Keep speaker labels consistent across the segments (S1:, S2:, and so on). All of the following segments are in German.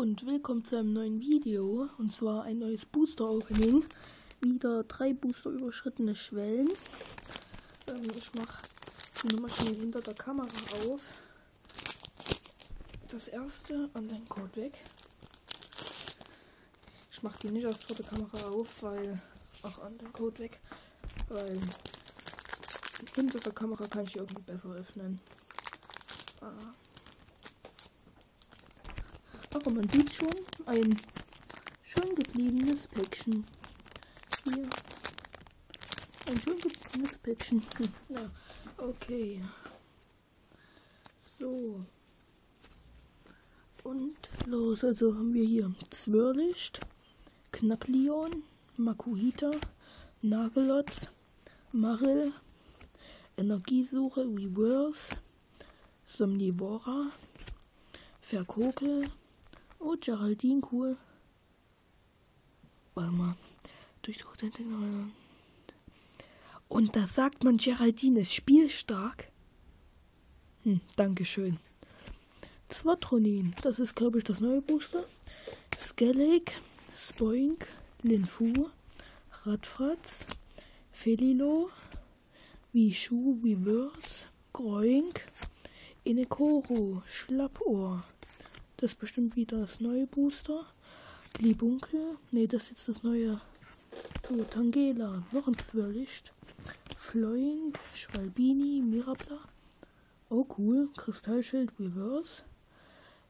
S1: und willkommen zu einem neuen Video und zwar ein neues Booster Opening. Wieder drei Booster überschrittene Schwellen. Ähm, ich mache die Nummer schnell hinter der Kamera auf. Das erste an den Code weg. Ich mache die nicht vor der Kamera auf, weil auch an den Code weg, weil hinter der Kamera kann ich irgendwie besser öffnen. Ah. Aber man sieht schon ein schön gebliebenes Päckchen. Hier. Ein schön gebliebenes Päckchen. Hm, okay. So. Und los, also haben wir hier Zwirlicht, Knacklion, Makuhita, Nagelotz, Marill, Energiesuche, Reverse, Somnivora, Verkokel, Oh, Geraldine, cool. Warte mal. Durchsucht den Und da sagt man, Geraldine ist spielstark. Hm, Dankeschön. Zwatronin, das ist, glaube ich, das neue Booster. Skellig, Spoink, Linfu, Radfratz, Felilo, Wishu, Reverse, Groink, Inekoro, Schlappohr. Das ist bestimmt wieder das neue Booster. Glibunkel. Ne, das ist jetzt das neue. Oh, Tangela. Noch ein Zwirrlicht. Floing. Schwalbini. Mirabla. Oh, cool. Kristallschild Reverse.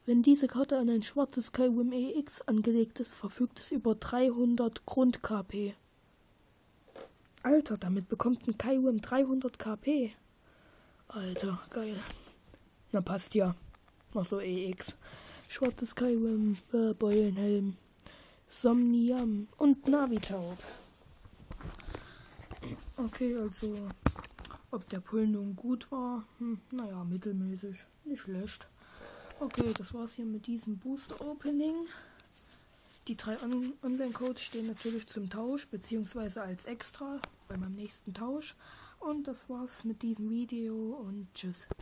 S1: Wenn diese Karte an ein schwarzes Skyrim EX angelegt ist, verfügt es über 300 Grund-KP. Alter, damit bekommt ein Skyrim 300 KP. Alter, geil. Na passt ja. Noch so EX schwarzes Skyrim, äh, Beulenhelm, Somniam und Navitaub. Okay, also ob der Pull nun gut war, hm, naja, mittelmäßig, nicht schlecht. Okay, das war's hier mit diesem Booster Opening. Die drei On Online-Codes stehen natürlich zum Tausch, beziehungsweise als extra bei meinem nächsten Tausch. Und das war's mit diesem Video und tschüss.